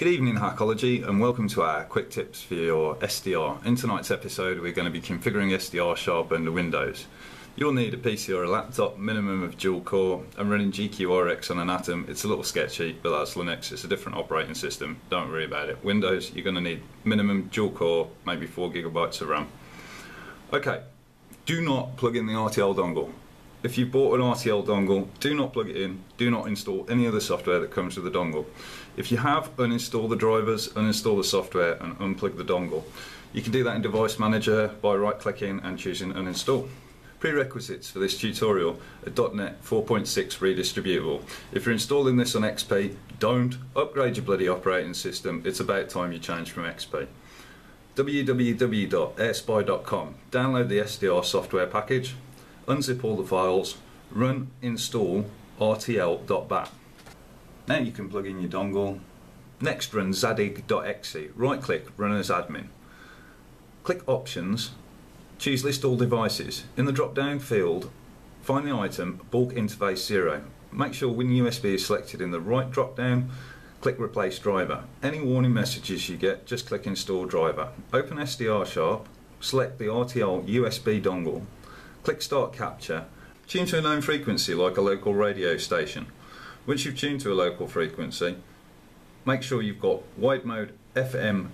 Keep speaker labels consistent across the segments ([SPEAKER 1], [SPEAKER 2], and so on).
[SPEAKER 1] Good evening Hakology and welcome to our quick tips for your SDR. In tonight's episode we're going to be configuring SDR Sharp under Windows. You'll need a PC or a laptop, minimum of dual core, and running GQRX on an Atom. It's a little sketchy, but that's Linux, it's a different operating system, don't worry about it. Windows, you're going to need minimum dual core, maybe 4 gigabytes of RAM. Okay, do not plug in the RTL dongle. If you've bought an RTL dongle, do not plug it in, do not install any other software that comes with the dongle. If you have, uninstall the drivers, uninstall the software and unplug the dongle. You can do that in Device Manager by right clicking and choosing uninstall. Prerequisites for this tutorial are .NET 4.6 redistributable. If you're installing this on XP, don't upgrade your bloody operating system. It's about time you change from XP. www.airspy.com. Download the SDR software package, unzip all the files, run install rtl.bat. Now you can plug in your dongle. Next run zadig.exe. Right click, run as admin. Click options Choose list all devices. In the drop down field, find the item bulk interface 0. Make sure WinUSB is selected in the right drop down, click replace driver. Any warning messages you get, just click install driver. Open SDR Sharp, select the RTL USB dongle, click start capture, tune to a known frequency like a local radio station. Once you've tuned to a local frequency, make sure you've got wide mode FM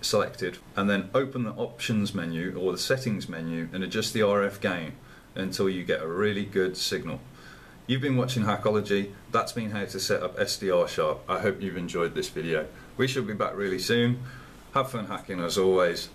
[SPEAKER 1] selected and then open the options menu or the settings menu and adjust the RF gain until you get a really good signal. You've been watching Hakology, that's been how to set up SDR Sharp. I hope you've enjoyed this video. We should be back really soon. Have fun hacking as always.